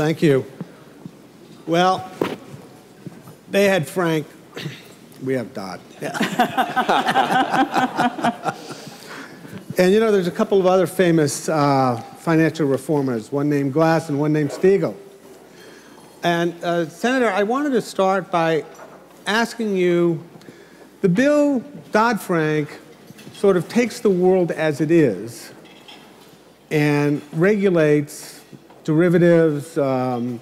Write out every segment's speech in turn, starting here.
Thank you. Well, they had Frank. We have Dodd. And you know, there's a couple of other famous uh, financial reformers, one named Glass and one named Steagall. And uh, Senator, I wanted to start by asking you, the bill Dodd-Frank sort of takes the world as it is and regulates derivatives, um,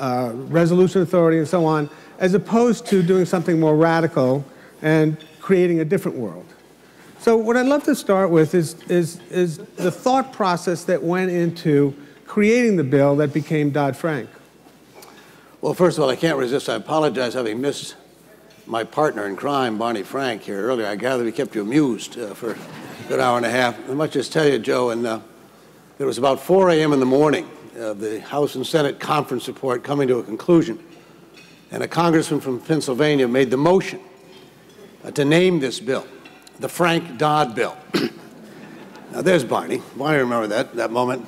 uh, resolution authority, and so on, as opposed to doing something more radical and creating a different world. So what I'd love to start with is, is, is the thought process that went into creating the bill that became Dodd-Frank. Well, first of all, I can't resist. I apologize having missed my partner in crime, Barney Frank, here earlier. I gather we kept you amused uh, for a good hour and a half. I must just tell you, Joe, and uh, it was about 4 a.m. in the morning, uh, the House and Senate conference report coming to a conclusion, and a congressman from Pennsylvania made the motion uh, to name this bill the Frank Dodd bill. now, there's Barney. Barney remember that, that moment.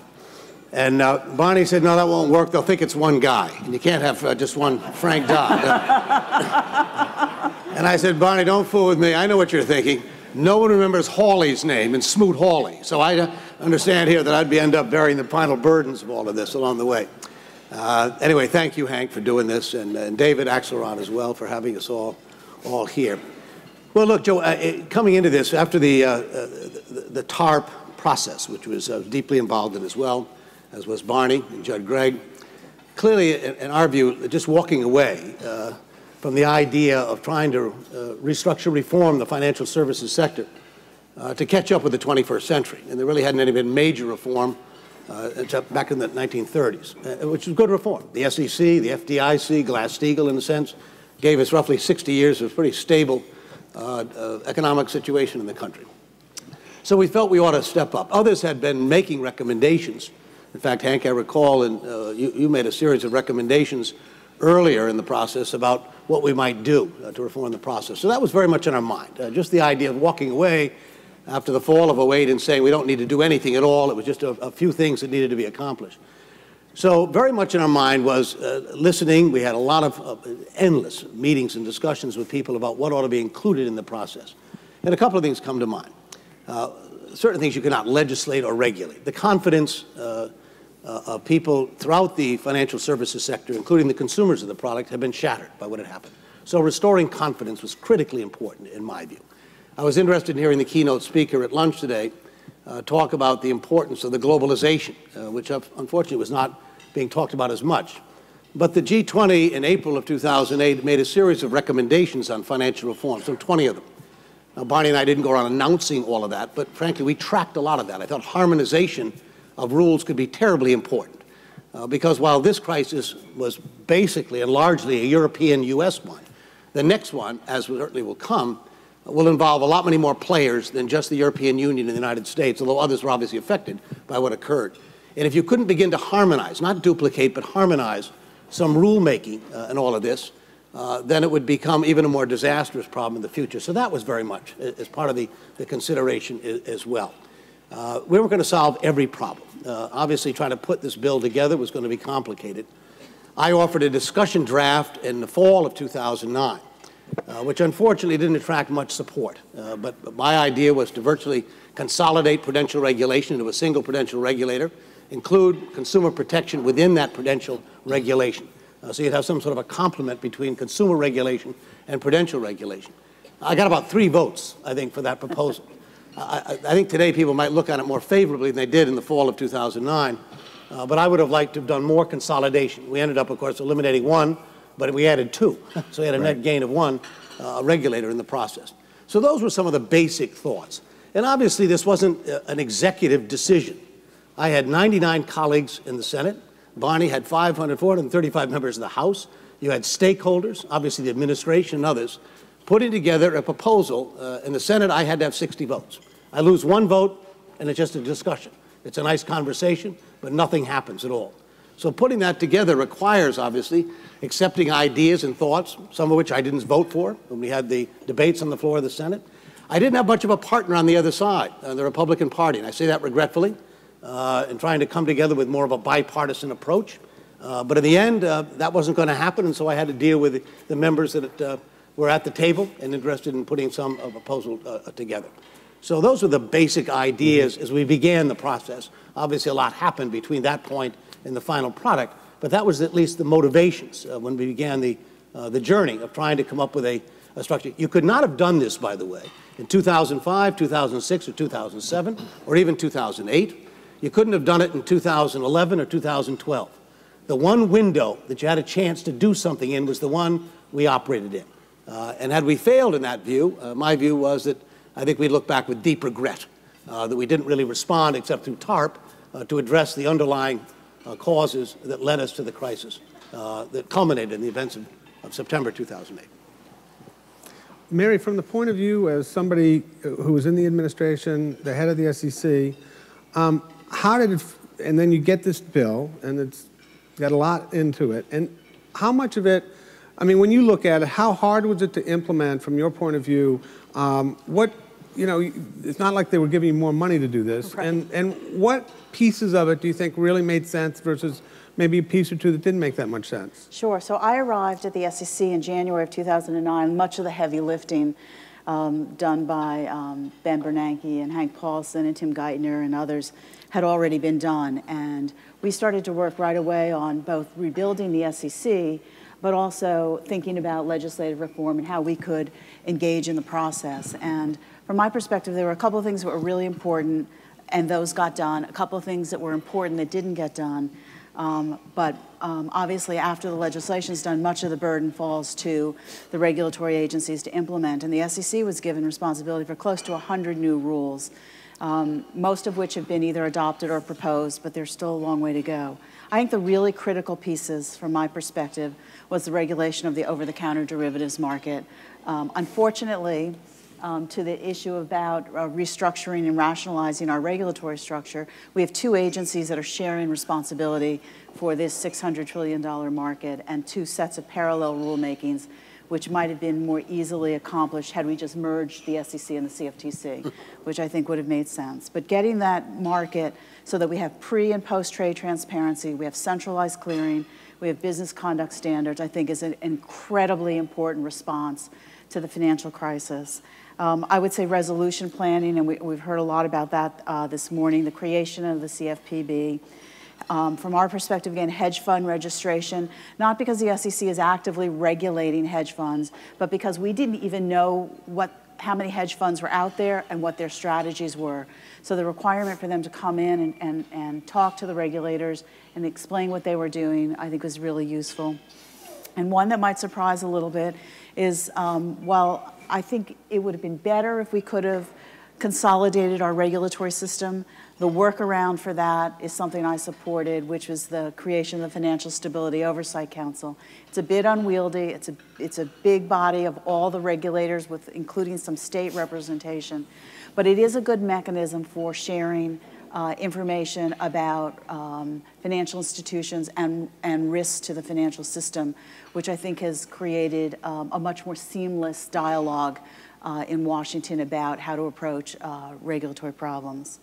And uh, Barney said, no, that won't work. They'll think it's one guy. And you can't have uh, just one Frank Dodd. and I said, Barney, don't fool with me. I know what you're thinking. No one remembers Hawley's name and Smoot Hawley. So I understand here that I'd be end up bearing the final burdens of all of this along the way. Uh, anyway, thank you, Hank, for doing this, and, and, David Axelrod as well for having us all, all here. Well, look, Joe, uh, coming into this, after the, uh, the, the, TARP process, which was deeply involved in as well, as was Barney and Judd Gregg. Clearly, in our view, just walking away uh, from the idea of trying to uh, restructure, reform the financial services sector uh, to catch up with the 21st century. And there really hadn't any been major reform uh, back in the 1930s, uh, which was good reform. The SEC, the FDIC, Glass-Steagall, in a sense, gave us roughly 60 years of a pretty stable uh, economic situation in the country. So we felt we ought to step up. Others had been making recommendations in fact, Hank, I recall, and uh, you, you, made a series of recommendations earlier in the process about what we might do uh, to reform the process. So that was very much in our mind. Uh, just the idea of walking away after the fall of 08 and saying we don't need to do anything at all. It was just a, a few things that needed to be accomplished. So very much in our mind was uh, listening. We had a lot of uh, endless meetings and discussions with people about what ought to be included in the process. And a couple of things come to mind. Uh, certain things you cannot legislate or regulate. The confidence uh, uh, of people throughout the financial services sector, including the consumers of the product, have been shattered by what had happened. So restoring confidence was critically important in my view. I was interested in hearing the keynote speaker at lunch today uh, talk about the importance of the globalization, uh, which unfortunately was not being talked about as much. But the G20 in April of 2008 made a series of recommendations on financial reform, some 20 of them. Now, Barney and I didn't go around announcing all of that, but frankly, we tracked a lot of that. I thought harmonization of rules could be terribly important. Uh, because while this crisis was basically and largely a European U.S. one, the next one, as certainly will come, will involve a lot many more players than just the European Union and the United States, although others were obviously affected by what occurred. And if you couldn't begin to harmonize, not duplicate, but harmonize some rulemaking uh, in all of this, uh, then it would become even a more disastrous problem in the future. So that was very much as part of the, the consideration as well. Uh, we weren't going to solve every problem. Uh, obviously, trying to put this bill together was going to be complicated. I offered a discussion draft in the fall of 2009, uh, which unfortunately didn't attract much support. Uh, but, but my idea was to virtually consolidate prudential regulation into a single prudential regulator, include consumer protection within that prudential regulation. Uh, so you'd have some sort of a complement between consumer regulation and prudential regulation. I got about three votes, I think, for that proposal. I, I, think today people might look at it more favorably than they did in the fall of 2009. Uh, but I would have liked to have done more consolidation. We ended up, of course, eliminating one, but we added two. so we had a right. net gain of one uh, regulator in the process. So those were some of the basic thoughts. And obviously, this wasn't uh, an executive decision. I had 99 colleagues in the Senate. Barney had 500, 435 members of the House. You had stakeholders, obviously the administration and others, putting together a proposal. Uh, in the Senate, I had to have 60 votes. I lose one vote, and it's just a discussion. It's a nice conversation, but nothing happens at all. So putting that together requires, obviously, accepting ideas and thoughts, some of which I didn't vote for when we had the debates on the floor of the Senate. I didn't have much of a partner on the other side, uh, the Republican Party, and I say that regretfully uh, and trying to come together with more of a bipartisan approach. Uh, but in the end, uh, that wasn't going to happen, and so I had to deal with the members that uh, were at the table and interested in putting some of proposal uh, together. So those were the basic ideas as we began the process. Obviously, a lot happened between that point and the final product, but that was at least the motivations uh, when we began the, uh, the journey of trying to come up with a, a structure. You could not have done this, by the way, in 2005, 2006, or 2007, or even 2008. You couldn't have done it in 2011 or 2012. The one window that you had a chance to do something in was the one we operated in. Uh, and had we failed in that view, uh, my view was that I think we look back with deep regret uh, that we didn't really respond except through TARP uh, to address the underlying causes that led us to the crisis uh, that culminated in the events of, of September 2008. Mary, from the point of view as somebody who was in the administration, the head of the SEC, um, how did it, and then you get this bill, and it's got a lot into it, and how much of it, I mean, when you look at it, how hard was it to implement from your point of view? Um, what you know, it's not like they were giving you more money to do this. Right. And, and what pieces of it do you think really made sense versus maybe a piece or two that didn't make that much sense? Sure. So I arrived at the SEC in January of 2009. Much of the heavy lifting um, done by um, Ben Bernanke and Hank Paulson and Tim Geithner and others had already been done. And we started to work right away on both rebuilding the SEC, but also thinking about legislative reform and how we could engage in the process. And from my perspective, there were a couple of things that were really important, and those got done. A couple of things that were important that didn't get done. Um, but um, obviously, after the legislation is done, much of the burden falls to the regulatory agencies to implement. And the SEC was given responsibility for close to 100 new rules, um, most of which have been either adopted or proposed, but there's still a long way to go. I think the really critical pieces, from my perspective, was the regulation of the over the counter derivatives market. Um, unfortunately, um, to the issue about uh, restructuring and rationalizing our regulatory structure, we have two agencies that are sharing responsibility for this $600 trillion market and two sets of parallel rulemakings which might have been more easily accomplished had we just merged the SEC and the CFTC, which I think would have made sense. But getting that market so that we have pre and post trade transparency, we have centralized clearing, we have business conduct standards, I think is an incredibly important response to the financial crisis. Um, I would say resolution planning, and we, have heard a lot about that uh, this morning, the creation of the CFPB. Um, from our perspective, again, hedge fund registration, not because the SEC is actively regulating hedge funds, but because we didn't even know what how many hedge funds were out there and what their strategies were. So the requirement for them to come in and, and, and talk to the regulators and explain what they were doing, I think was really useful. And one that might surprise a little bit is um, while I think it would have been better if we could have consolidated our regulatory system. The workaround for that is something I supported, which was the creation of the Financial Stability Oversight Council. It's a bit unwieldy. It's a, it's a big body of all the regulators, with including some state representation. But it is a good mechanism for sharing uh, information about um, financial institutions and, and risks to the financial system, which I think has created um, a much more seamless dialogue uh, in Washington about how to approach uh, regulatory problems.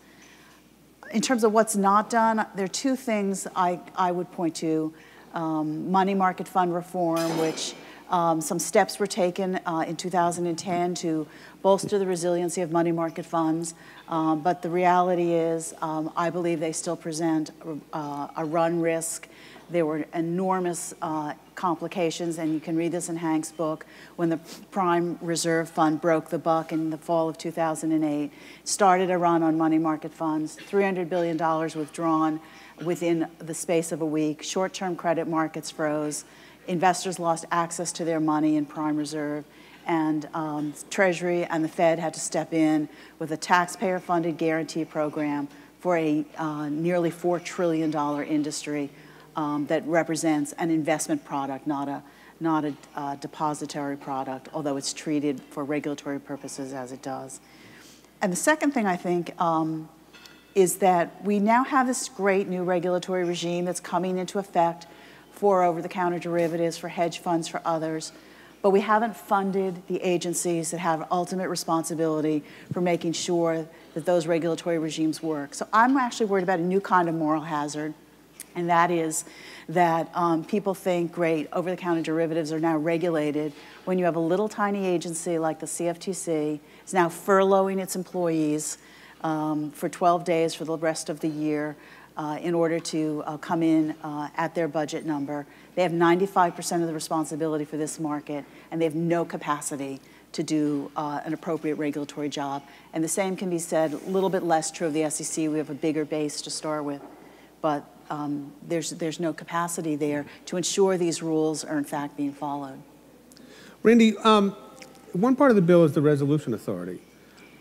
In terms of what's not done, there are two things I, I would point to. Um, money market fund reform, which um, some steps were taken uh, in 2010 to bolster the resiliency of money market funds. Um, but the reality is, um, I believe they still present uh, a run risk. There were enormous uh, complications, and you can read this in Hank's book, when the Prime Reserve Fund broke the buck in the fall of 2008. Started a run on money market funds, $300 billion withdrawn within the space of a week. Short-term credit markets froze. Investors lost access to their money in Prime Reserve and um, Treasury and the Fed had to step in with a taxpayer-funded guarantee program for a uh, nearly $4 trillion industry um, that represents an investment product, not a, not a uh, depository product, although it's treated for regulatory purposes as it does. And the second thing I think um, is that we now have this great new regulatory regime that's coming into effect for over-the-counter derivatives, for hedge funds, for others but we haven't funded the agencies that have ultimate responsibility for making sure that those regulatory regimes work. So I'm actually worried about a new kind of moral hazard. And that is that um, people think, great, over the counter derivatives are now regulated when you have a little tiny agency like the CFTC is now furloughing its employees um, for 12 days for the rest of the year uh, in order to uh, come in uh, at their budget number. They have 95% of the responsibility for this market, and they have no capacity to do uh, an appropriate regulatory job. And the same can be said, a little bit less true of the SEC. We have a bigger base to start with, but um, there's, there's no capacity there to ensure these rules are in fact being followed. Randy, um, one part of the bill is the resolution authority.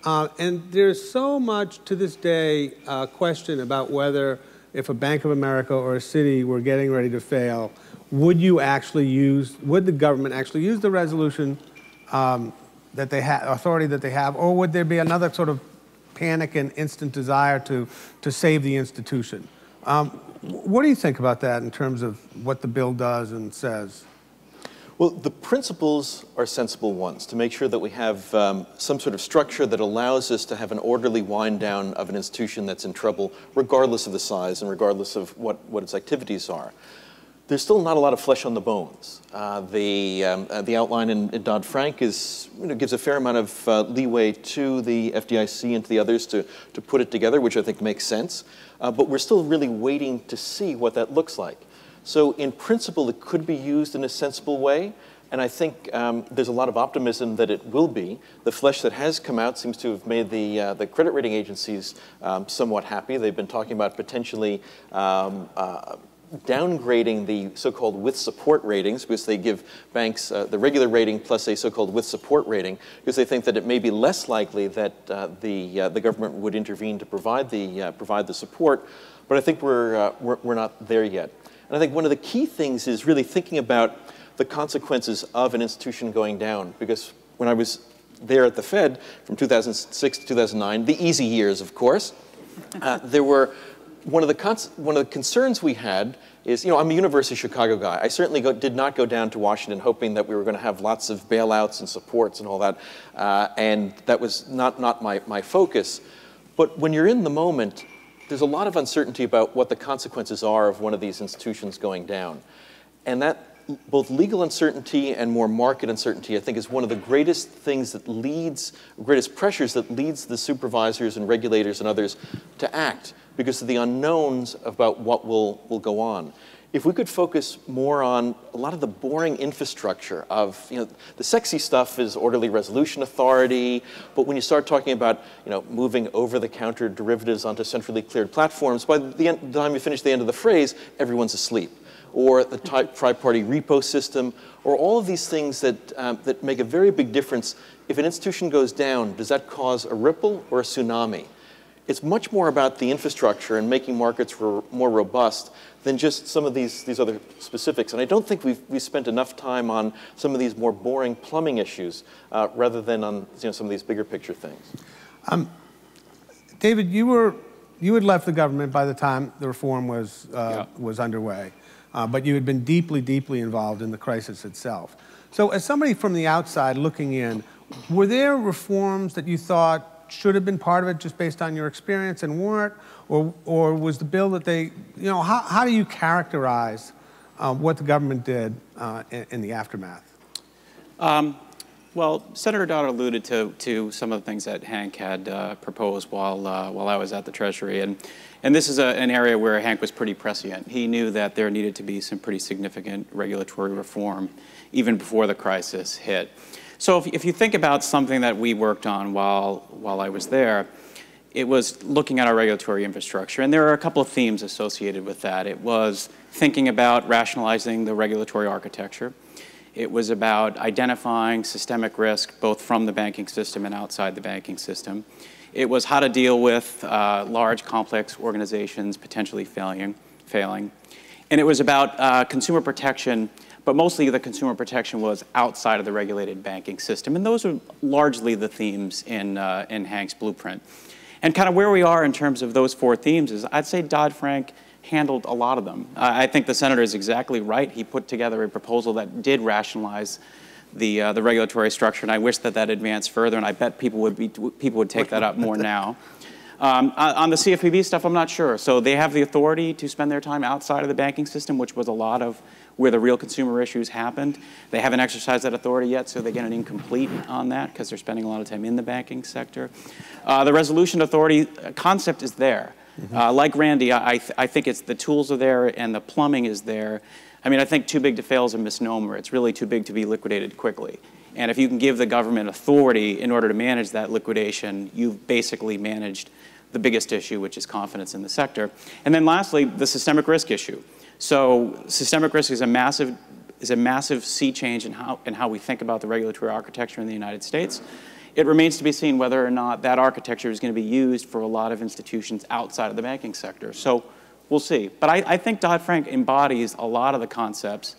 Uh, and there's so much to this day uh, question about whether if a Bank of America or a Citi were getting ready to fail, would you actually use, would the government actually use the resolution um, that they have, authority that they have, or would there be another sort of panic and instant desire to, to save the institution? Um, what do you think about that in terms of what the bill does and says? Well, the principles are sensible ones to make sure that we have um, some sort of structure that allows us to have an orderly wind down of an institution that's in trouble, regardless of the size and regardless of what, what its activities are. There's still not a lot of flesh on the bones. Uh, the, um, uh, the outline in, in Dodd-Frank is, you know, gives a fair amount of uh, leeway to the FDIC and to the others to, to put it together, which I think makes sense. Uh, but we're still really waiting to see what that looks like. So in principle, it could be used in a sensible way. And I think um, there's a lot of optimism that it will be. The flesh that has come out seems to have made the, uh, the credit rating agencies um, somewhat happy. They've been talking about potentially um, uh, downgrading the so-called with support ratings because they give banks uh, the regular rating plus a so-called with support rating because they think that it may be less likely that uh, the, uh, the government would intervene to provide the, uh, provide the support. But I think we're, uh, we're, we're not there yet. And I think one of the key things is really thinking about the consequences of an institution going down because when I was there at the Fed from 2006 to 2009, the easy years, of course, uh, there were one of the one of the concerns we had is, you know, I'm a University of Chicago guy. I certainly go, did not go down to Washington hoping that we were going to have lots of bailouts and supports and all that, uh, and that was not not my my focus. But when you're in the moment, there's a lot of uncertainty about what the consequences are of one of these institutions going down, and that both legal uncertainty and more market uncertainty, I think, is one of the greatest things that leads, greatest pressures that leads the supervisors and regulators and others to act because of the unknowns about what will, will go on. If we could focus more on a lot of the boring infrastructure of, you know, the sexy stuff is orderly resolution authority, but when you start talking about, you know, moving over-the-counter derivatives onto centrally cleared platforms, by the, end, the time you finish the end of the phrase, everyone's asleep or the tri-party repo system, or all of these things that, um, that make a very big difference. If an institution goes down, does that cause a ripple or a tsunami? it's much more about the infrastructure and making markets more robust than just some of these, these other specifics. And I don't think we've, we've spent enough time on some of these more boring plumbing issues uh, rather than on you know, some of these bigger picture things. Um, David, you, were, you had left the government by the time the reform was, uh, yeah. was underway, uh, but you had been deeply, deeply involved in the crisis itself. So as somebody from the outside looking in, were there reforms that you thought should have been part of it just based on your experience and weren't? Or, or was the bill that they, you know, how, how do you characterize uh, what the government did uh, in, in, the aftermath? Um, well, Senator Dodd alluded to, to some of the things that Hank had uh, proposed while, uh, while I was at the Treasury. And, and this is a, an area where Hank was pretty prescient. He knew that there needed to be some pretty significant regulatory reform even before the crisis hit. So if, if you think about something that we worked on while, while I was there, it was looking at our regulatory infrastructure. And there are a couple of themes associated with that. It was thinking about rationalizing the regulatory architecture. It was about identifying systemic risk both from the banking system and outside the banking system. It was how to deal with uh, large, complex organizations potentially failing. failing. And it was about uh, consumer protection but mostly the consumer protection was outside of the regulated banking system. And those are largely the themes in, uh, in Hank's blueprint. And kind of where we are in terms of those four themes is I'd say Dodd-Frank handled a lot of them. Uh, I think the senator is exactly right. He put together a proposal that did rationalize the, uh, the regulatory structure, and I wish that that advanced further, and I bet people would, be, people would take that up more now. Um, on on the CFPB stuff, I'm not sure. So they have the authority to spend their time outside of the banking system, which was a lot of where the real consumer issues happened. They haven't exercised that authority yet, so they get an incomplete on that because they're spending a lot of time in the banking sector. Uh, the resolution authority uh, concept is there. Uh, like Randy, I, I th- I think it's the tools are there and the plumbing is there. I mean, I think too big to fail is a misnomer. It's really too big to be liquidated quickly. And if you can give the government authority in order to manage that liquidation, you've basically managed the biggest issue, which is confidence in the sector. And then lastly, the systemic risk issue. So systemic risk is a massive is a massive sea change in how in how we think about the regulatory architecture in the United States. It remains to be seen whether or not that architecture is going to be used for a lot of institutions outside of the banking sector. So we'll see. But I, I think Dodd-Frank embodies a lot of the concepts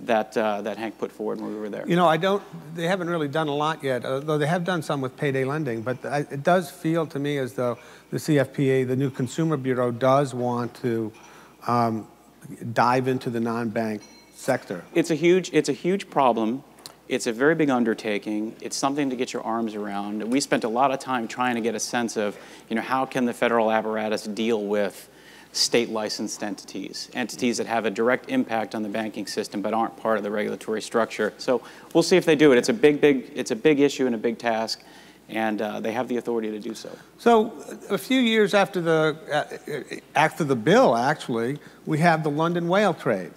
that, uh, that Hank put forward when we were there. You know, I don't, they haven't really done a lot yet, though they have done some with payday lending, but I, it does feel to me as though the CFPA, the new Consumer Bureau, does want to um, dive into the non-bank sector. It's a huge, it's a huge problem. It's a very big undertaking. It's something to get your arms around. We spent a lot of time trying to get a sense of, you know, how can the federal apparatus deal with state licensed entities, entities that have a direct impact on the banking system but aren't part of the regulatory structure. So we'll see if they do it. It's a big, big, it's a big issue and a big task, and uh, they have the authority to do so. So a few years after the, uh, after the bill, actually, we have the London whale trade.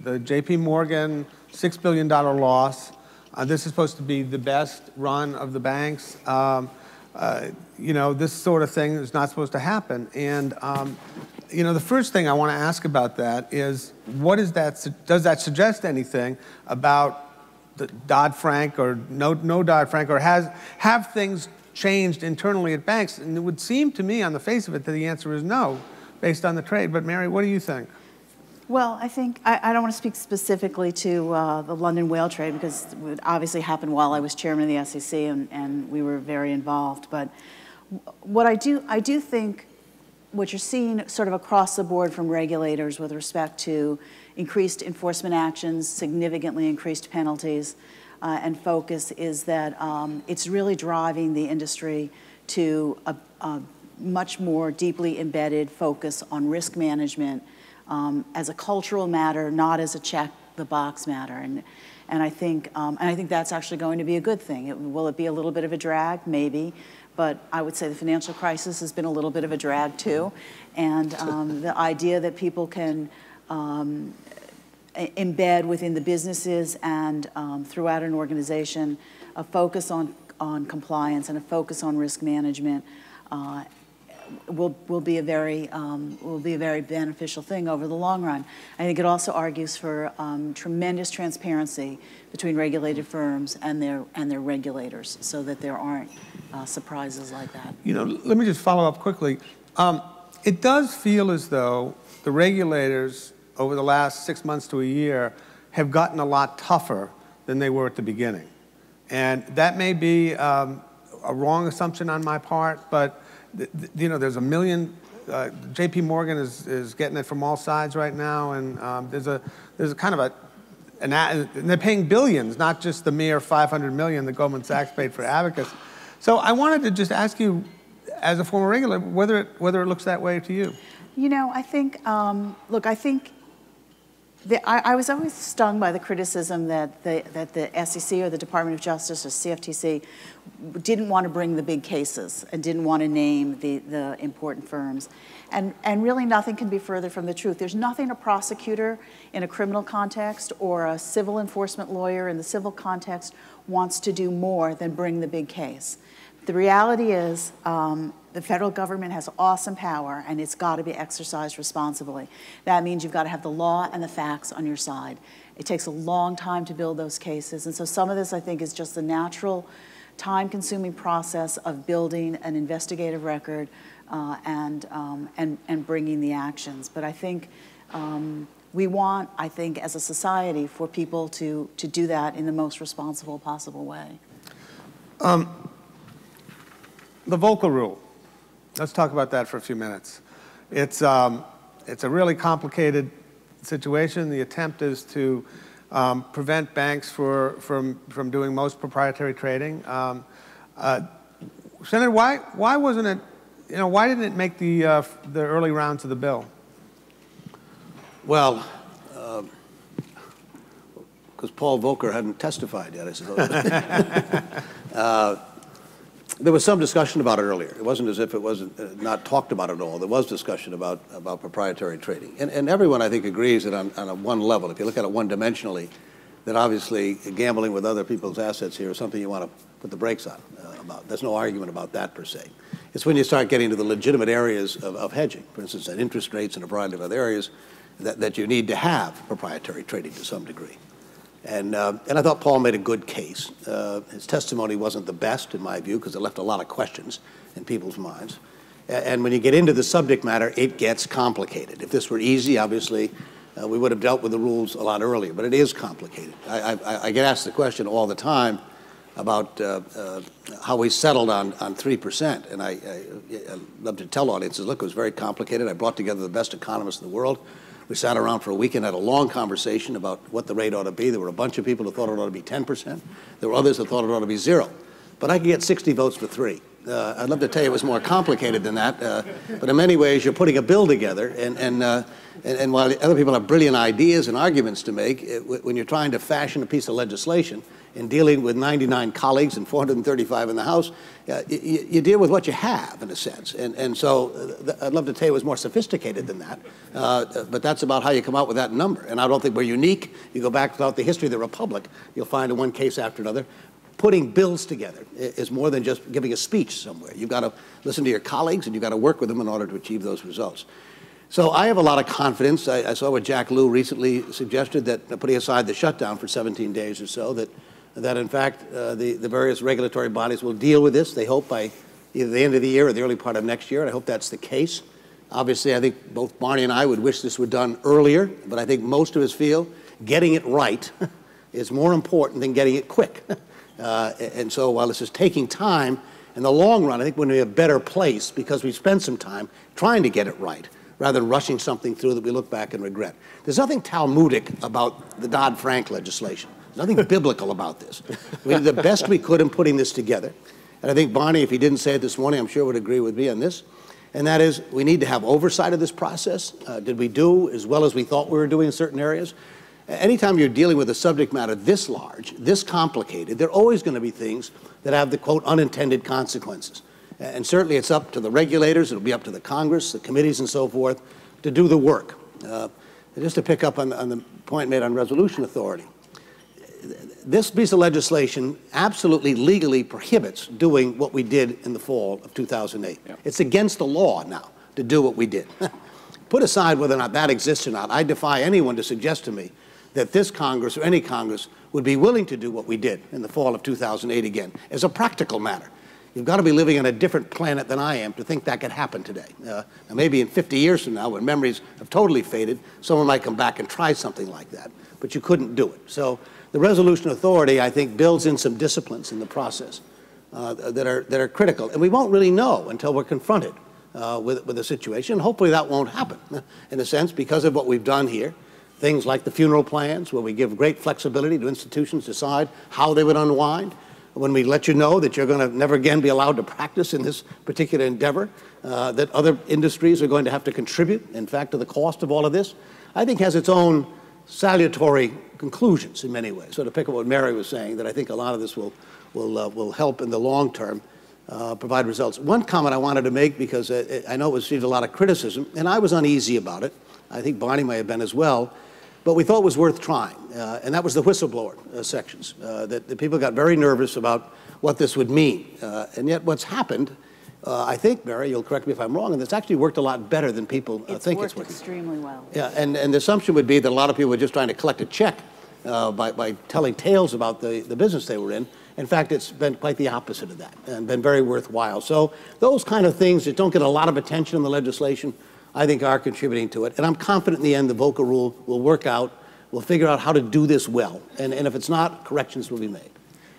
The JP Morgan $6 billion loss. Uh, this is supposed to be the best run of the banks. Um, uh, you know, this sort of thing is not supposed to happen. And, um, you know, the first thing I want to ask about that is what is that, does that suggest anything about Dodd-Frank or no, no Dodd-Frank, or has, have things changed internally at banks? And it would seem to me on the face of it that the answer is no, based on the trade. But Mary, what do you think? Well, I think, I, I don't want to speak specifically to uh, the London whale trade because it obviously happened while I was chairman of the SEC and, and we were very involved. But what I do, I do think what you're seeing sort of across the board from regulators with respect to increased enforcement actions, significantly increased penalties, uh, and focus is that um, it's really driving the industry to a, a much more deeply embedded focus on risk management um, as a cultural matter, not as a check the box matter. And, and I think, um, and I think that's actually going to be a good thing. It, will it be a little bit of a drag? Maybe. But I would say the financial crisis has been a little bit of a drag too. And um, the idea that people can um, embed within the businesses and um, throughout an organization a focus on, on compliance and a focus on risk management uh, will, will be a very um, will be a very beneficial thing over the long run. I think it also argues for um, tremendous transparency between regulated firms and their and their regulators, so that there aren't uh, surprises like that. You know, let me just follow up quickly. Um, it does feel as though the regulators over the last six months to a year have gotten a lot tougher than they were at the beginning. And that may be um, a wrong assumption on my part, but you know, there's a million. Uh, J.P. Morgan is, is getting it from all sides right now, and um, there's a there's a kind of a that, and they're paying billions, not just the mere 500 million that Goldman Sachs paid for Abacus. So I wanted to just ask you, as a former regulator, whether it, whether it looks that way to you. You know, I think, um, look, I think the, I, I was always stung by the criticism that the, that the SEC or the Department of Justice or CFTC didn't want to bring the big cases and didn't want to name the, the important firms. And, and really, nothing can be further from the truth. There's nothing a prosecutor in a criminal context or a civil enforcement lawyer in the civil context wants to do more than bring the big case. The reality is, um, the federal government has awesome power and it's got to be exercised responsibly. That means you've got to have the law and the facts on your side. It takes a long time to build those cases. And so some of this, I think, is just the natural, time consuming process of building an investigative record uh, and, um, and, and bringing the actions. But I think um, we want, I think, as a society, for people to, to do that in the most responsible possible way. The Volcker Rule. Let's talk about that for a few minutes. It's, um, it's a really complicated situation. The attempt is to um, prevent banks for, from, from doing most proprietary trading. Um, uh, Senator, why, why wasn't it you know, why didn't it make the, uh, the early rounds of the bill? Well, because Paul Volcker hadn't testified yet, I suppose. There was some discussion about it earlier. It wasn't as if it wasn't uh, not talked about at all. There was discussion about, about proprietary trading. And, and everyone, I think, agrees that on, on a one level, if you look at it one dimensionally, that obviously gambling with other people's assets here is something you want to put the brakes on uh, about. There's no argument about that per se. It's when you start getting to the legitimate areas of, of hedging, for instance, at interest rates and a variety of other areas, that, that you need to have proprietary trading to some degree. And, uh, and I thought Paul made a good case. Uh, his testimony wasn't the best, in my view, because it left a lot of questions in people's minds. And when you get into the subject matter, it gets complicated. If this were easy, obviously, uh, we would have dealt with the rules a lot earlier, but it is complicated. I, I, I get asked the question all the time about uh, uh, how we settled on, on 3%. And I, I, I love to tell audiences, look, it was very complicated. I brought together the best economists in the world. We sat around for a week and had a long conversation about what the rate ought to be. There were a bunch of people who thought it ought to be 10%. There were others that thought it ought to be zero. But I could get 60 votes for three. Uh, I'd love to tell you it was more complicated than that. Uh, but in many ways, you're putting a bill together. And, and, uh, and, and while other people have brilliant ideas and arguments to make, it, when you're trying to fashion a piece of legislation, in dealing with 99 colleagues and 435 in the House, uh, you, you, deal with what you have, in a sense. And, and so uh, I'd love to tell you it was more sophisticated than that, uh, but that's about how you come out with that number. And I don't think we're unique. You go back throughout the history of the Republic, you'll find in one case after another, putting bills together is more than just giving a speech somewhere. You've got to listen to your colleagues and you've got to work with them in order to achieve those results. So I have a lot of confidence. I, I saw what Jack Lew recently suggested that uh, putting aside the shutdown for 17 days or so, that that in fact uh, the, the various regulatory bodies will deal with this, they hope, by either the end of the year or the early part of next year. And I hope that's the case. Obviously, I think both Barney and I would wish this were done earlier, but I think most of us feel getting it right is more important than getting it quick. Uh, and so while this is taking time, in the long run, I think we're in a better place because we spent some time trying to get it right rather than rushing something through that we look back and regret. There's nothing Talmudic about the Dodd Frank legislation. Nothing biblical about this. We did the best we could in putting this together. And I think Barney, if he didn't say it this morning, I'm sure would agree with me on this. And that is, we need to have oversight of this process. Uh, did we do as well as we thought we were doing in certain areas? Anytime you're dealing with a subject matter this large, this complicated, there are always going to be things that have the quote unintended consequences. And certainly it's up to the regulators, it'll be up to the Congress, the committees, and so forth to do the work. Uh, just to pick up on, on the point made on resolution authority, this piece of legislation absolutely legally prohibits doing what we did in the fall of 2008. Yep. It's against the law now to do what we did. Put aside whether or not that exists or not, I defy anyone to suggest to me that this Congress or any Congress would be willing to do what we did in the fall of 2008 again as a practical matter. You've got to be living on a different planet than I am to think that could happen today. Uh, maybe in 50 years from now, when memories have totally faded, someone might come back and try something like that. But you couldn't do it. So the resolution authority, I think, builds in some disciplines in the process uh, that, are, that are critical. And we won't really know until we're confronted uh, with, with a situation. Hopefully that won't happen, in a sense, because of what we've done here. Things like the funeral plans, where we give great flexibility to institutions to decide how they would unwind. When we let you know that you're going to never again be allowed to practice in this particular endeavor, uh, that other industries are going to have to contribute, in fact, to the cost of all of this, I think has its own salutary conclusions in many ways. So to pick up what Mary was saying, that I think a lot of this will, will, uh, will help in the long term uh, provide results. One comment I wanted to make, because uh, I know it received a lot of criticism, and I was uneasy about it. I think Barney may have been as well. But we thought it was worth trying, uh, and that was the whistleblower uh, sections. Uh, that, that, people got very nervous about what this would mean. and yet what's happened uh, I think, Mary, you'll correct me if I'm wrong, and it's actually worked a lot better than people uh, think it's working. extremely well. Yeah, and, and the assumption would be that a lot of people were just trying to collect a check uh, by, by telling tales about the, the business they were in. In fact, it's been quite the opposite of that and been very worthwhile. So those kind of things that don't get a lot of attention in the legislation, I think are contributing to it. And I'm confident in the end the Volcker rule will work out. We'll figure out how to do this well. And, and if it's not, corrections will be made.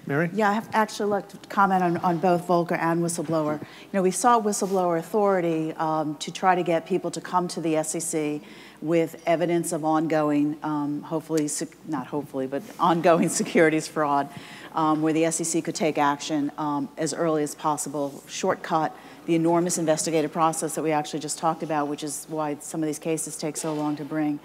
Mary? Yeah, I have actually like to comment on, on both Volcker and whistleblower. You know, we saw whistleblower authority um, to try to get people to come to the SEC with evidence of ongoing, um, hopefully, not hopefully, but ongoing securities fraud, um, where the SEC could take action um, as early as possible, shortcut the enormous investigative process that we actually just talked about, which is why some of these cases take so long to bring.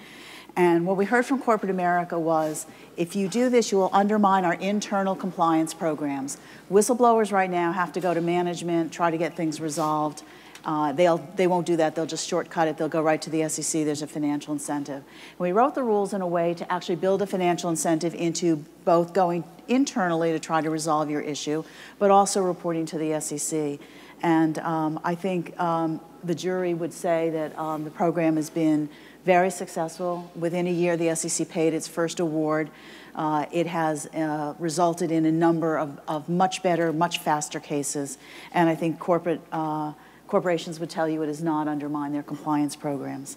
And what we heard from corporate America was if you do this, you will undermine our internal compliance programs. Whistleblowers right now have to go to management, try to get things resolved. Uh, they'll, they won't do that. They'll just shortcut it. They'll go right to the SEC. There's a financial incentive. And we wrote the rules in a way to actually build a financial incentive into both going internally to try to resolve your issue, but also reporting to the SEC. And um, I think um, the jury would say that um, the program has been very successful. Within a year, the SEC paid its first award. Uh, it has uh, resulted in a number of, of, much better, much faster cases. And I think corporate, uh, corporations would tell you it has not undermined their compliance programs.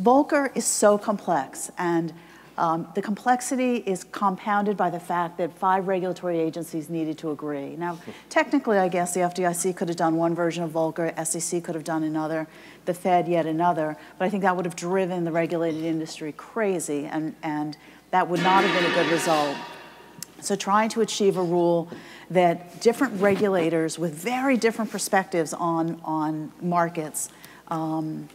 Volcker is so complex, and um, the complexity is compounded by the fact that five regulatory agencies needed to agree. Now, technically, I guess the FDIC could have done one version of Volcker, SEC could have done another, the Fed yet another, but I think that would have driven the regulated industry crazy, and, and that would not have been a good result. So trying to achieve a rule that different regulators with very different perspectives on, on markets um,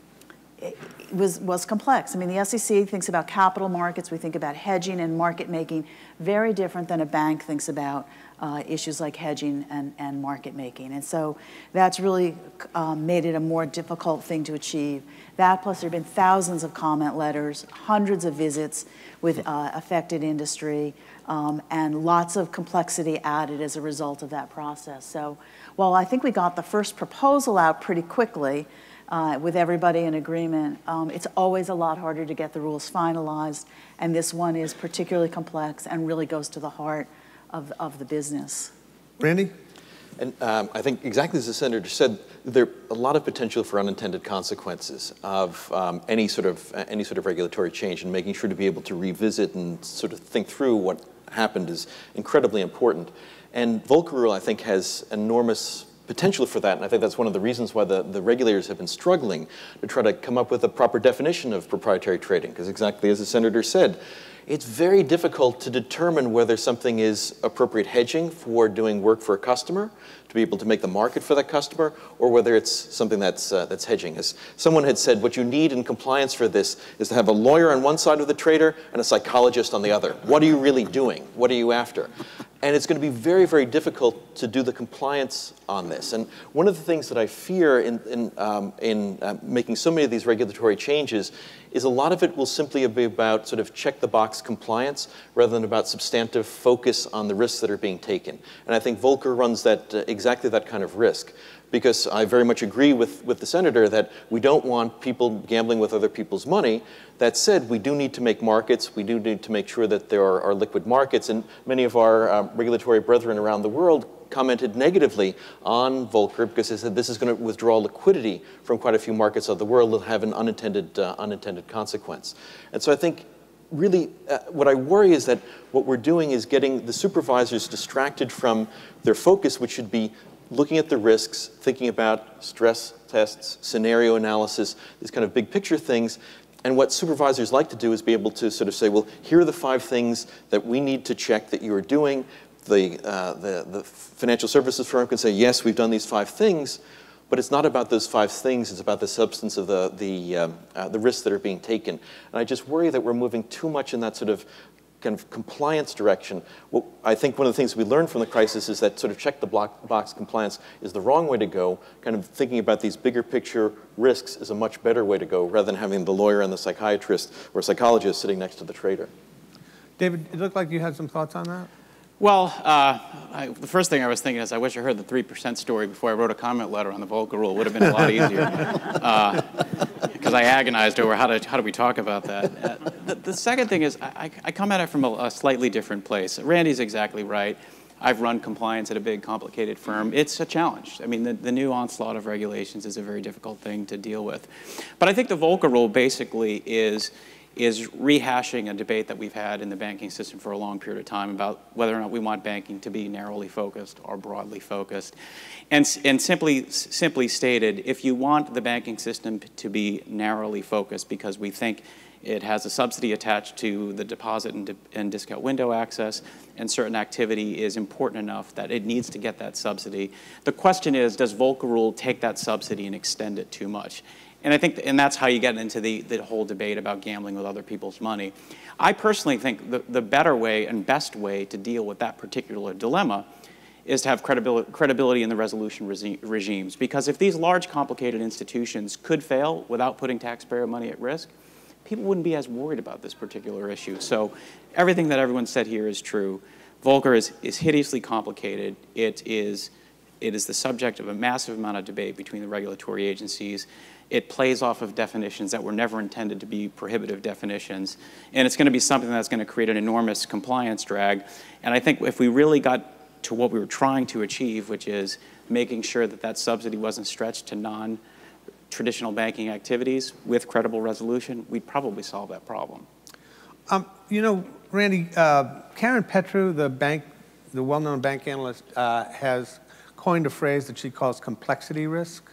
was, was complex. I mean, the SEC thinks about capital markets, we think about hedging and market making, very different than a bank thinks about uh, issues like hedging and, and market making. And so that's really um, made it a more difficult thing to achieve. That plus there have been thousands of comment letters, hundreds of visits with uh, affected industry, um, and lots of complexity added as a result of that process. So while I think we got the first proposal out pretty quickly, uh, with everybody in agreement. Um, it's always a lot harder to get the rules finalized, and this one is particularly complex and really goes to the heart of, of the business. Randy? And um, I think exactly as the senator said, there are a lot of potential for unintended consequences of um, any sort of uh, any sort of regulatory change, and making sure to be able to revisit and sort of think through what happened is incredibly important. And Volcker rule, I think, has enormous potential for that. And I think that's one of the reasons why the, the regulators have been struggling to try to come up with a proper definition of proprietary trading. Because exactly as the senator said, it's very difficult to determine whether something is appropriate hedging for doing work for a customer, to be able to make the market for that customer, or whether it's something that's, uh, that's hedging. As someone had said, what you need in compliance for this is to have a lawyer on one side of the trader and a psychologist on the other. What are you really doing? What are you after? And it's going to be very, very difficult to do the compliance on this. And one of the things that I fear in, in, um, in uh, making so many of these regulatory changes is a lot of it will simply be about sort of check the box compliance rather than about substantive focus on the risks that are being taken. And I think Volcker runs that uh, exactly that kind of risk because I very much agree with, with the senator that we don't want people gambling with other people's money. That said, we do need to make markets. We do need to make sure that there are, are liquid markets. And many of our um, regulatory brethren around the world commented negatively on Volcker because they said this is going to withdraw liquidity from quite a few markets of the world and have an unintended, uh, unintended consequence. And so I think really uh, what I worry is that what we're doing is getting the supervisors distracted from their focus, which should be looking at the risks, thinking about stress tests, scenario analysis, these kind of big picture things. And what supervisors like to do is be able to sort of say, well, here are the five things that we need to check that you are doing. The, uh, the, the financial services firm can say, yes, we've done these five things, but it's not about those five things. It's about the substance of the, the, um, uh, the risks that are being taken. And I just worry that we're moving too much in that sort of kind of compliance direction. I think one of the things we learned from the crisis is that sort of check the box compliance is the wrong way to go. Kind of thinking about these bigger picture risks is a much better way to go rather than having the lawyer and the psychiatrist or psychologist sitting next to the trader. David, it looked like you had some thoughts on that. Well, uh, I, the first thing I was thinking is I wish I heard the 3% story before I wrote a comment letter on the Volcker rule. It would have been a lot easier. Because uh, I agonized over how, to, how do we talk about that. Uh, the, the, second thing is I, I come at it from a, a, slightly different place. Randy's exactly right. I've run compliance at a big, complicated firm. It's a challenge. I mean, the, the new onslaught of regulations is a very difficult thing to deal with. But I think the Volcker rule basically is is rehashing a debate that we've had in the banking system for a long period of time about whether or not we want banking to be narrowly focused or broadly focused. And, and simply, simply stated, if you want the banking system to be narrowly focused because we think it has a subsidy attached to the deposit and, and, discount window access, and certain activity is important enough that it needs to get that subsidy. The question is, does Volcker rule take that subsidy and extend it too much? And I think, and that's how you get into the, the whole debate about gambling with other people's money. I personally think the, the better way and best way to deal with that particular dilemma is to have credibility, credibility in the resolution regimes. Because if these large, complicated institutions could fail without putting taxpayer money at risk, people wouldn't be as worried about this particular issue. So everything that everyone said here is true. Volcker is, is hideously complicated. It is, it is the subject of a massive amount of debate between the regulatory agencies. It plays off of definitions that were never intended to be prohibitive definitions. And it's going to be something that's going to create an enormous compliance drag. And I think if we really got to what we were trying to achieve, which is making sure that that subsidy wasn't stretched to non traditional banking activities with credible resolution, we'd probably solve that problem. Um, you know, Randy, uh, Karen Petrou, the bank, the well-known bank analyst, uh, has coined a phrase that she calls complexity risk.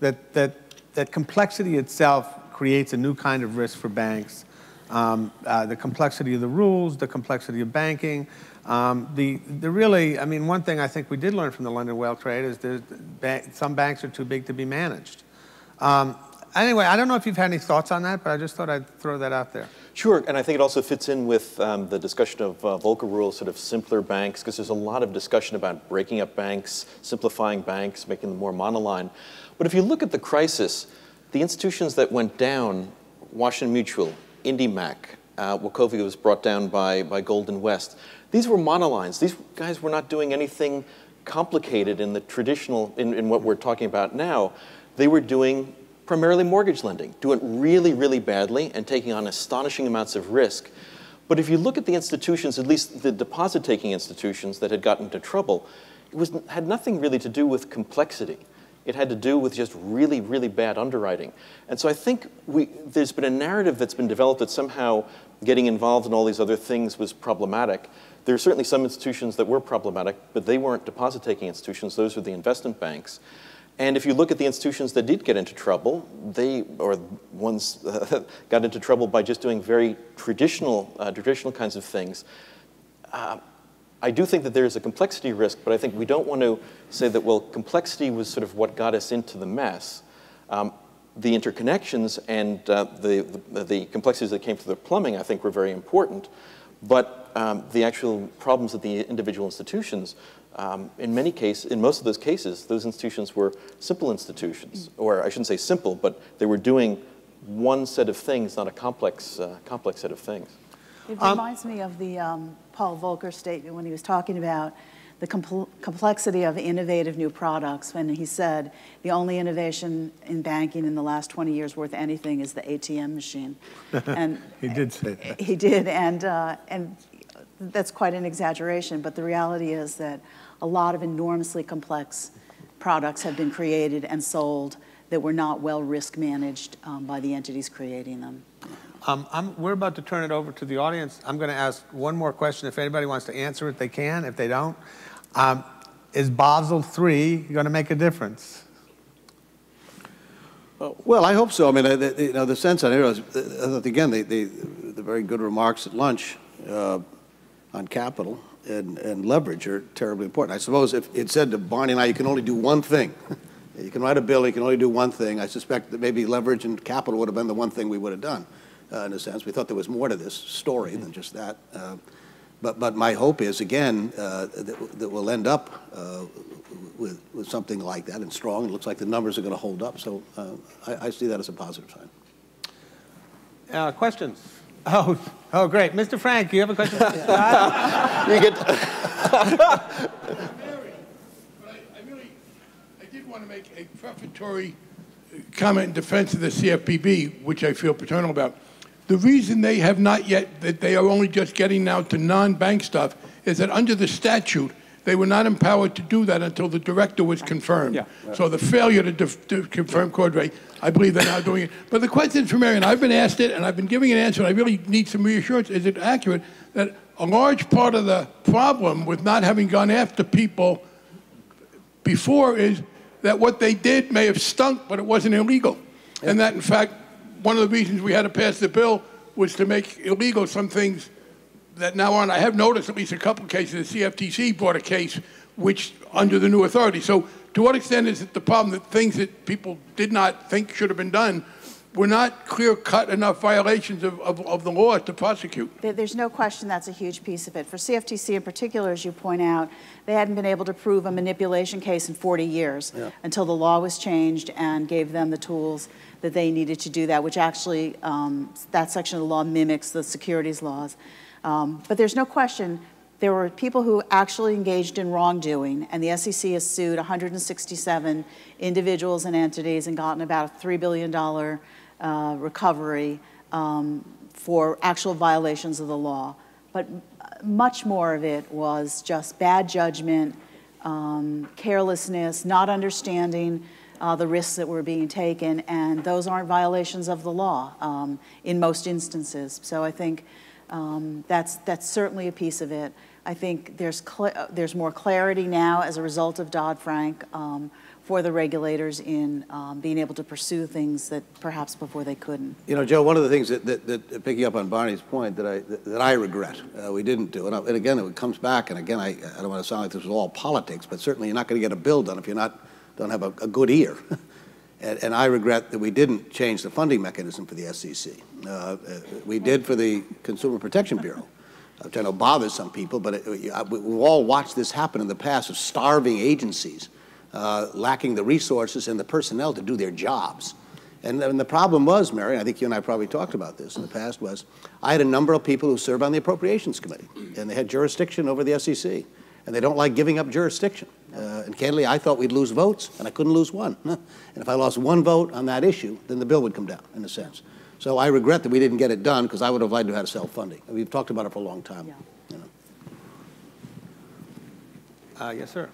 That that that complexity itself creates a new kind of risk for banks. Um, uh, the complexity of the rules, the complexity of banking. Um, the, the really, I mean, one thing I think we did learn from the London whale trade is that some banks are too big to be managed. Um, anyway, I don't know if you've had any thoughts on that, but I just thought I'd throw that out there. Sure, and I think it also fits in with um, the discussion of uh, Volcker rules, sort of simpler banks, because there's a lot of discussion about breaking up banks, simplifying banks, making them more monoline. But if you look at the crisis, the institutions that went down, Washington Mutual, IndyMac, uh, Wachovia was brought down by, by Golden West, these were monolines. These guys were not doing anything complicated in the traditional, in, in what we're talking about now they were doing primarily mortgage lending, doing really, really badly and taking on astonishing amounts of risk. But if you look at the institutions, at least the deposit taking institutions that had gotten into trouble, it was, had nothing really to do with complexity. It had to do with just really, really bad underwriting. And so I think we, there's been a narrative that's been developed that somehow getting involved in all these other things was problematic. There are certainly some institutions that were problematic, but they weren't deposit taking institutions, those were the investment banks. And if you look at the institutions that did get into trouble, they, or ones uh, got into trouble by just doing very traditional, uh, traditional kinds of things. Uh, I do think that there is a complexity risk, but I think we don't want to say that, well, complexity was sort of what got us into the mess. Um, the interconnections and uh, the, the, the, complexities that came through the plumbing, I think, were very important. But um, the actual problems at the individual institutions um, in many cases, in most of those cases, those institutions were simple institutions, or I shouldn't say simple, but they were doing one set of things, not a complex, uh, complex set of things. It um, reminds me of the um, Paul Volcker statement when he was talking about the compl complexity of innovative new products when he said the only innovation in banking in the last 20 years worth anything is the ATM machine. And he did say that. He did, and, uh, and that's quite an exaggeration, but the reality is that a lot of enormously complex products have been created and sold that were not well risk managed um, by the entities creating them. Um, we're about to turn it over to the audience. I'm going to ask one more question. If anybody wants to answer it, they can. If they don't, um, is Basel III going to make a difference? Well, I hope so. I mean, the, you know, the sense I hear is, uh, again, the, the, the, very good remarks at lunch uh, on capital and, and leverage are terribly important. I suppose if it said to Barney and I, you can only do one thing. you can write a bill, you can only do one thing. I suspect that maybe leverage and capital would have been the one thing we would have done, uh, in a sense. We thought there was more to this story than just that. Uh, but, but my hope is, again, uh, that, that we'll end up uh, with, with something like that and strong. It looks like the numbers are going to hold up. So uh, I, I see that as a positive sign. Uh, questions? Oh, oh, great. Mr. Frank, you have a question? you get. Mary, but I, I really, I did want to make a prefatory comment in defense of the CFPB, which I feel paternal about. The reason they have not yet, that they are only just getting now to non-bank stuff, is that under the statute, they were not empowered to do that until the director was confirmed. Yeah. So the failure to, def- to confirm Cordray, I believe they're now doing it. But the question for Marion, I've been asked it, and I've been giving an answer, and I really need some reassurance. Is it accurate that a large part of the problem with not having gone after people before is that what they did may have stunk, but it wasn't illegal. And that, in fact, one of the reasons we had to pass the bill was to make illegal some things that now on. I have noticed at least a couple cases, the CFTC brought a case which, under the new authority. So to what extent is it the problem that things that people did not think should have been done were not clear-cut enough violations of, of, of the law to prosecute? There's no question that's a huge piece of it. For CFTC in particular, as you point out, they hadn't been able to prove a manipulation case in 40 years until the law was changed and gave them the tools that they needed to do that, which actually, um, that section of the law mimics the securities laws. Um, But there's no question, there were people who actually engaged in wrongdoing, and the SEC has sued 167 individuals and entities and gotten about a $3 billion uh, recovery um, for actual violations of the law. But much more of it was just bad judgment, um, carelessness, not understanding uh, the risks that were being taken, and those aren't violations of the law um, in most instances. So I think um, that's, that's certainly a piece of it. I think there's, there's more clarity now as a result of Dodd-Frank um, for the regulators in um, being able to pursue things that perhaps before they couldn't. You know, Joe, one of the things that, that, that picking up on Barney's point that I, that I regret uh, we didn't do, and, I, and again, it comes back, and again, I, I don't want to sound like this was all politics, but certainly you're not going to get a bill done if you're not, don't have a, a good ear. and, and I regret that we didn't change the funding mechanism for the SEC. Uh, uh, we did for the Consumer Protection Bureau, which I know bothers some people, but it, we- we've all watched this happen in the past of starving agencies uh, lacking the resources and the personnel to do their jobs. And, and the problem was, Mary, I think you and I probably talked about this in the past, was I had a number of people who served on the Appropriations Committee, and they had jurisdiction over the SEC, and they don't like giving up jurisdiction. Uh, and candidly, I thought we'd lose votes, and I couldn't lose one. and if I lost one vote on that issue, then the bill would come down, in a sense. So I regret that we didn't get it done, because I would have liked to have had self-funding. We've talked about it for a long time. Yeah. you know. Uh, Yes, sir.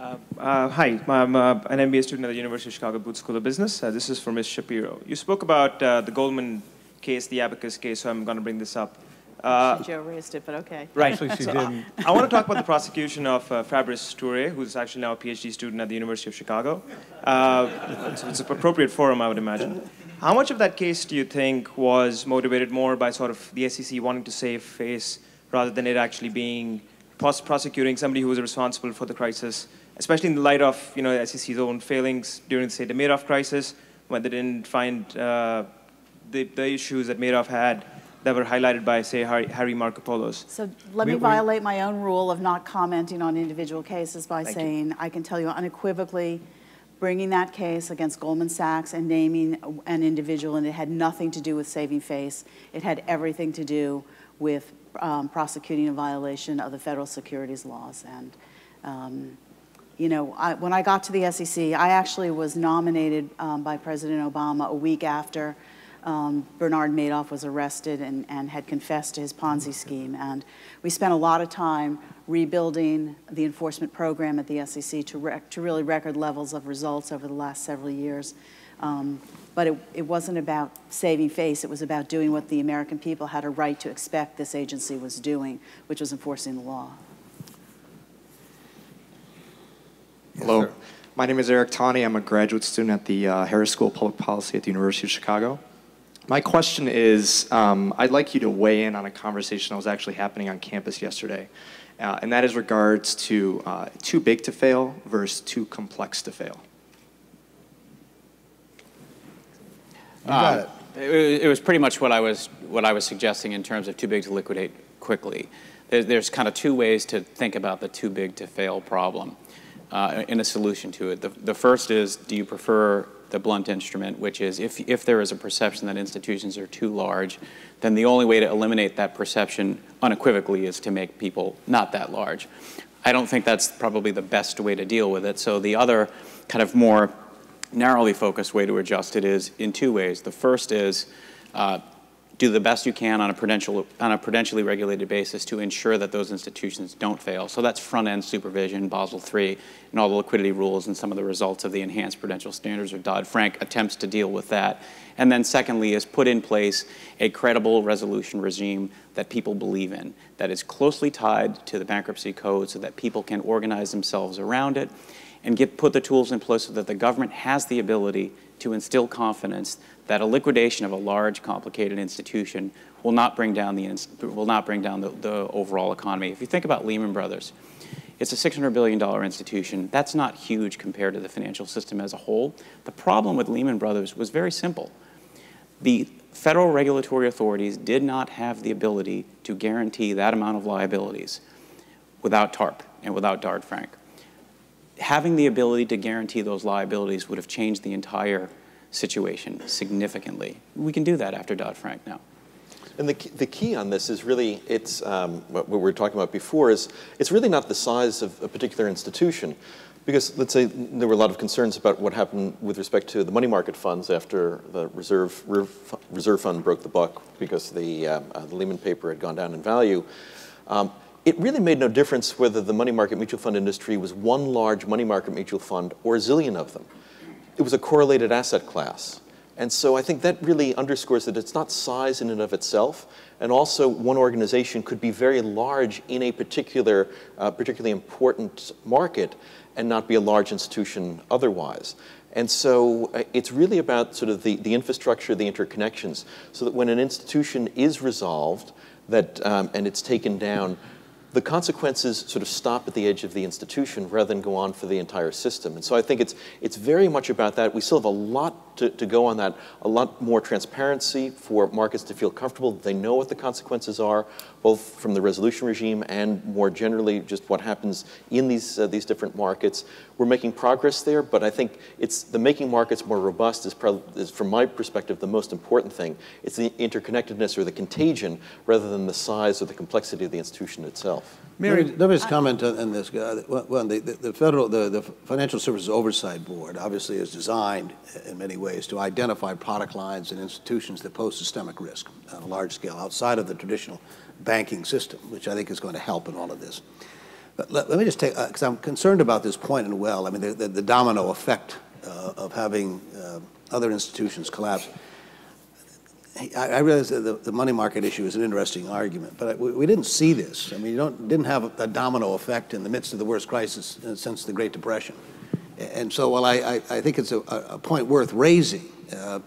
Uh, hi, I'm uh, an MBA student at the University of Chicago Booth School of Business. Uh, this is for Ms. Schapiro. You spoke about uh, the Goldman case, the Abacus case, so I'm going to bring this up. Uh, Joe raised it, but okay. right. Actually, she So, didn't. I, I want to talk about the prosecution of uh, Fabrice Touré, who's actually now a PhD student at the University of Chicago. Uh, it's an appropriate forum, I would imagine. How much of that case do you think was motivated more by sort of the SEC wanting to save face rather than it actually being pros- prosecuting somebody who was responsible for the crisis, especially in the light of you know the SEC's own failings during, say, the Madoff crisis, when they didn't find uh, the, the issues that Madoff had that were highlighted by, say, Harry, Harry Markopolos. So let We- me we- violate my own rule of not commenting on individual cases by Thank you. saying, I can tell you unequivocally, bringing that case against Goldman Sachs and naming an individual, and it had nothing to do with saving face. It had everything to do with um, prosecuting a violation of the federal securities laws. And, um, you know, I, when I got to the SEC, I actually was nominated um, by President Obama a week after um, Bernard Madoff was arrested and, and had confessed to his Ponzi scheme. And we spent a lot of time rebuilding the enforcement program at the SEC to, to really record levels of results over the last several years. Um, but it, it wasn't about saving face, it was about doing what the American people had a right to expect this agency was doing, which was enforcing the law. Hello. My name is Eric Tani. I'm a graduate student at the uh, Harris School of Public Policy at the University of Chicago. My question is um, I'd like you to weigh in on a conversation that was actually happening on campus yesterday, uh, and that is regards to uh, too big to fail versus too complex to fail. You got it. It, it was pretty much what I was what I was suggesting in terms of too big to liquidate quickly. There's, there's kind of two ways to think about the too big to fail problem uh, in a solution to it. The, the first is, do you prefer the blunt instrument, which is if if there is a perception that institutions are too large, then the only way to eliminate that perception unequivocally is to make people not that large. I don't think that's probably the best way to deal with it. So the other kind of more narrowly focused way to adjust it is in two ways. The first is uh, do the best you can on a, prudential, on a prudentially regulated basis to ensure that those institutions don't fail. So that's front-end supervision, Basel III, and all the liquidity rules and some of the results of the enhanced prudential standards or Dodd-Frank attempts to deal with that. And then secondly is put in place a credible resolution regime that people believe in, that is closely tied to the bankruptcy code so that people can organize themselves around it and get, put the tools in place so that the government has the ability to instill confidence that a liquidation of a large, complicated institution will not bring down the, will not bring down the, the overall economy. If you think about Lehman Brothers, it's a $600 billion institution. That's not huge compared to the financial system as a whole. The problem with Lehman Brothers was very simple. The federal regulatory authorities did not have the ability to guarantee that amount of liabilities without TARP and without Dodd-Frank having the ability to guarantee those liabilities would have changed the entire situation significantly. We can do that after Dodd-Frank now. And the, the key on this is really, it's um, what we were talking about before, is it's really not the size of a particular institution. Because let's say there were a lot of concerns about what happened with respect to the money market funds after the reserve, reserve fund broke the buck because the, uh, uh, the Lehman paper had gone down in value. Um, it really made no difference whether the money market mutual fund industry was one large money market mutual fund or a zillion of them. It was a correlated asset class. And so I think that really underscores that it's not size in and of itself, and also one organization could be very large in a particular, uh, particularly important market and not be a large institution otherwise. And so uh, it's really about sort of the, the infrastructure, the interconnections, so that when an institution is resolved that, um, and it's taken down, the consequences sort of stop at the edge of the institution rather than go on for the entire system. And so I think it's, it's very much about that. We still have a lot to, to go on that, a lot more transparency for markets to feel comfortable. They know what the consequences are, both from the resolution regime and more generally just what happens in these, uh, these different markets. We're making progress there, but I think it's the making markets more robust is, is, from my perspective, the most important thing. It's the interconnectedness or the contagion rather than the size or the complexity of the institution itself. Mary, let me just comment on this. Well, the, the federal, the, the Financial Services Oversight Board obviously is designed in many ways to identify product lines and institutions that pose systemic risk on a large scale outside of the traditional banking system, which I think is going to help in all of this. But let, let me just take, because uh, I'm concerned about this point as well. I mean, the, the, the domino effect uh, of having uh, other institutions collapse. I, realize that the, the, money market issue is an interesting argument, but we, we didn't see this. I mean, you don't, didn't have a, domino effect in the midst of the worst crisis since the Great Depression. And so while I, I, I think it's a, a, point worth raising, uh,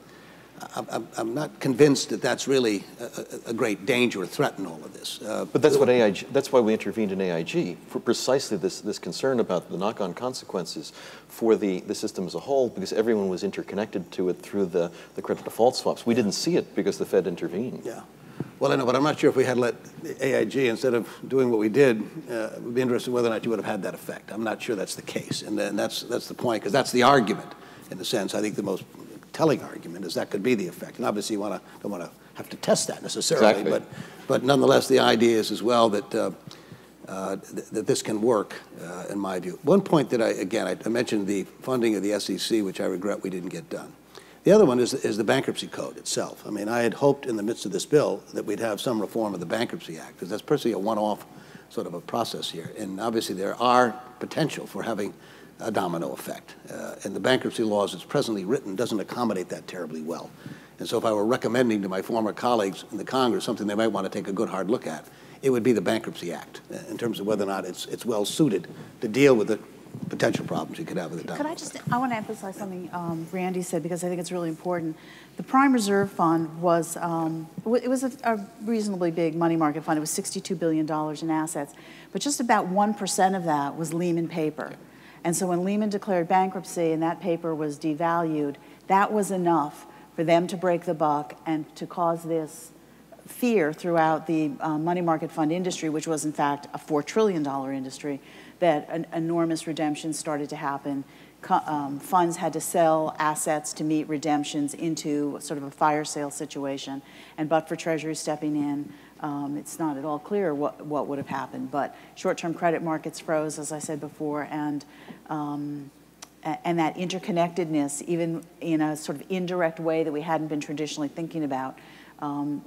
I'm, I'm, not convinced that that's really a, a, great danger or threat in all of this. Uh, but that's what AIG, that's why we intervened in AIG, for precisely this, this concern about the knock-on consequences for the, the system as a whole, because everyone was interconnected to it through the, the credit default swaps. We didn't see it because the Fed intervened. Yeah. Well, I know, but I'm not sure if we had let AIG, instead of doing what we did, uh, would be interested whether or not you would have had that effect. I'm not sure that's the case, and, and that's, that's the point, because that's the argument, in a sense. I think the most telling argument is that could be the effect. And obviously, you want to don't want to have to test that necessarily, exactly. but but nonetheless, the idea is as well that. Uh, uh, th that this can work, uh, in my view. One point that I, again, I, I, mentioned the funding of the SEC, which I regret we didn't get done. The other one is, is the bankruptcy code itself. I mean, I had hoped in the midst of this bill that we'd have some reform of the Bankruptcy Act, because that's personally a one-off sort of a process here. And obviously, there are potential for having a domino effect. Uh, and the bankruptcy laws as it's presently written doesn't accommodate that terribly well. And so if I were recommending to my former colleagues in the Congress something they might want to take a good hard look at, it would be the Bankruptcy Act uh, in terms of whether or not it's, it's well suited to deal with the potential problems you could have with the domino Could I just, I want to emphasize something um, Randy said because I think it's really important. The Prime Reserve Fund was, um, it was a, a reasonably big money market fund. It was $62 billion in assets, but just about 1% of that was Lehman paper. And so when Lehman declared bankruptcy and that paper was devalued, that was enough for them to break the buck and to cause this fear throughout the uh, money market fund industry, which was in fact a $4 trillion industry, that an enormous redemptions started to happen. Um, funds had to sell assets to meet redemptions into sort of a fire sale situation. And but for Treasury stepping in, um, it's not at all clear what, what would have happened, but short-term credit markets froze, as I said before, and um, and that interconnectedness, even in a sort of indirect way that we hadn't been traditionally thinking about, um,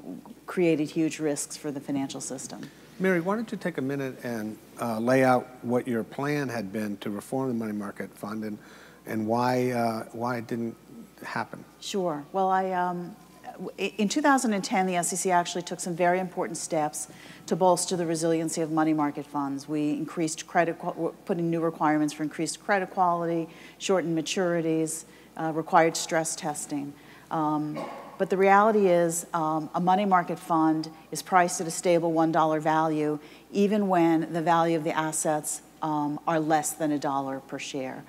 created huge risks for the financial system. Mary, why don't you take a minute and uh, lay out what your plan had been to reform the money market fund and, and why, uh, why it didn't happen? Sure. Well, I, um, in 2010, the SEC actually took some very important steps to bolster the resiliency of money market funds. We increased credit, qu- w- put in new requirements for increased credit quality, shortened maturities, uh, required stress testing. Um, but the reality is, um, a money market fund is priced at a stable $1 value, even when the value of the assets um, are less than a dollar per share.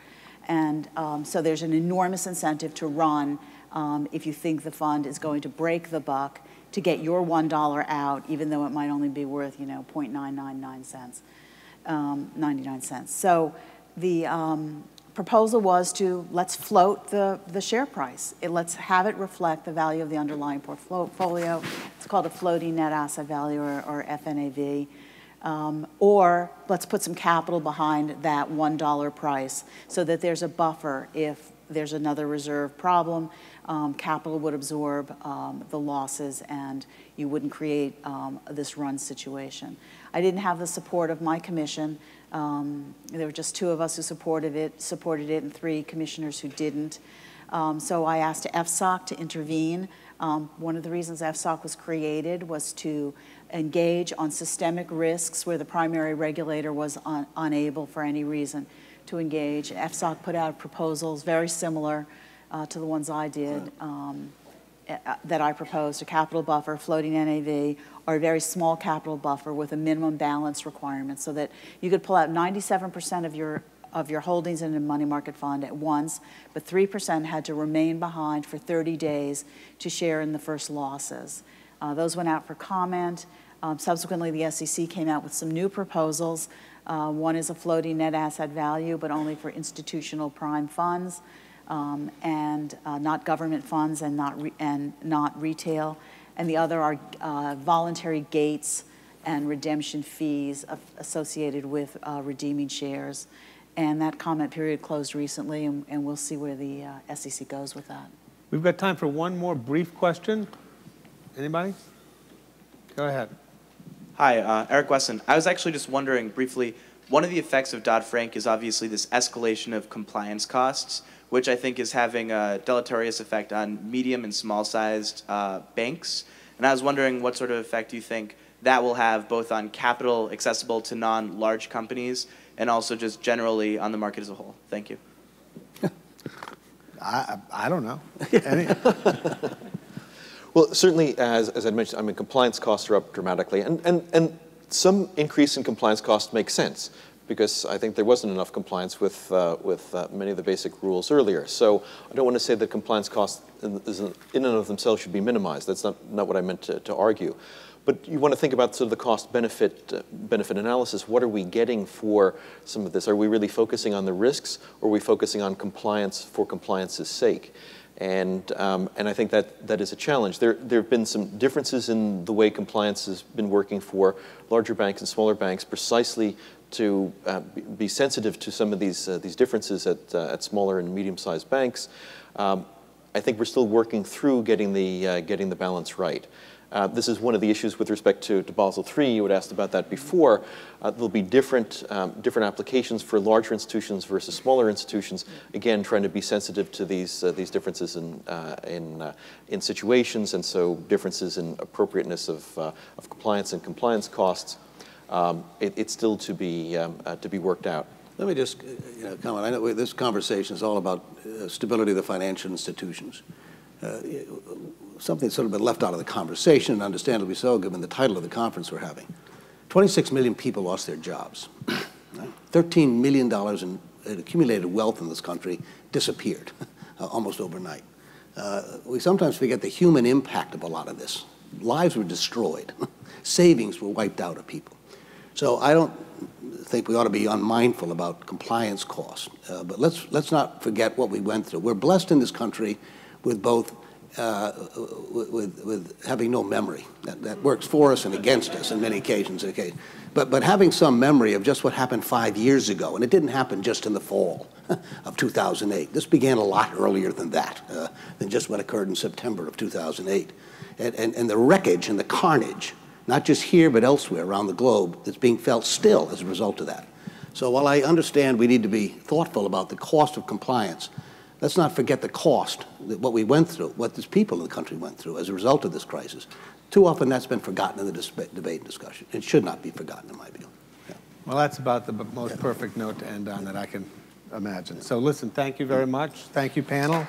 And um, so there's an enormous incentive to run um, if you think the fund is going to break the buck to get your $1 out, even though it might only be worth, you know, 0.999 cents, um, 99 cents. So the um, proposal was to let's float the, the share price. It, let's have it reflect the value of the underlying portfolio. It's called a floating net asset value or, or FNAV. Um, or let's put some capital behind that $1 price so that there's a buffer if there's another reserve problem. Um, capital would absorb um, the losses and you wouldn't create um, this run situation. I didn't have the support of my commission. Um, there were just two of us who supported it, supported it, and three commissioners who didn't. Um, so I asked FSOC to intervene. Um, one of the reasons FSOC was created was to engage on systemic risks where the primary regulator was un unable for any reason to engage. FSOC put out proposals very similar uh, to the ones I did um, that I proposed, a capital buffer, floating NAV, or a very small capital buffer with a minimum balance requirement so that you could pull out 97% of your of your holdings in a money market fund at once, but 3% had to remain behind for 30 days to share in the first losses. Uh, those went out for comment. Um, subsequently, the SEC came out with some new proposals. Uh, one is a floating net asset value, but only for institutional prime funds um, and uh, not government funds and not, and not retail. And the other are uh, voluntary gates and redemption fees associated with uh, redeeming shares. And that comment period closed recently, and, and we'll see where the uh, SEC goes with that. We've got time for one more brief question. Anybody? Go ahead. Hi, uh, Eric Wesson. I was actually just wondering briefly, one of the effects of Dodd-Frank is obviously this escalation of compliance costs, which I think is having a deleterious effect on medium and small-sized uh, banks. And I was wondering what sort of effect you think that will have both on capital accessible to non-large companies and also just generally on the market as a whole. Thank you. I, I don't know. Any, Well, certainly, as, as I mentioned, I mean, compliance costs are up dramatically, and, and, and some increase in compliance costs makes sense because I think there wasn't enough compliance with, uh, with uh, many of the basic rules earlier. So I don't want to say that compliance costs in, in and of themselves should be minimized. That's not, not what I meant to, to argue. But you want to think about sort of the cost benefit uh, benefit analysis. What are we getting for some of this? Are we really focusing on the risks, or are we focusing on compliance for compliance's sake? And, um, and I think that, that is a challenge. There, there have been some differences in the way compliance has been working for larger banks and smaller banks precisely to uh, be sensitive to some of these, uh, these differences at, uh, at smaller and medium-sized banks. Um, I think we're still working through getting the, uh, getting the balance right. Uh, this is one of the issues with respect to, to Basel III. You had asked about that before. Uh, there'll be different, um, different applications for larger institutions versus smaller institutions. Again, trying to be sensitive to these, uh, these differences in, uh, in, uh, in situations, and so differences in appropriateness of, uh, of compliance and compliance costs. Um, it, it's still to be, um, to be worked out. Let me just you know, comment. I know this conversation is all about stability of the financial institutions. Something that's sort of been left out of the conversation, and understandably so, given the title of the conference we're having. 26 million people lost their jobs. $13 million in, in accumulated wealth in this country disappeared uh, almost overnight. Uh, we sometimes forget the human impact of a lot of this. Lives were destroyed. Savings were wiped out of people. So I don't think we ought to be unmindful about compliance costs. Uh, but let's, let's not forget what we went through. We're blessed in this country with both uh, with, with, having no memory. That, that works for us and against us in many occasions. Okay. But, but having some memory of just what happened five years ago, and it didn't happen just in the fall of 2008. This began a lot earlier than that, uh, than just what occurred in September of 2008. And, and, and the wreckage and the carnage, not just here but elsewhere around the globe, that's being felt still as a result of that. So while I understand we need to be thoughtful about the cost of compliance, let's not forget the cost, what we went through, what these people in the country went through as a result of this crisis. Too often that's been forgotten in the debate and discussion. It should not be forgotten, in my view. Well, that's about the most perfect note to end on that I can imagine. So listen, thank you very much. Thank you, panel.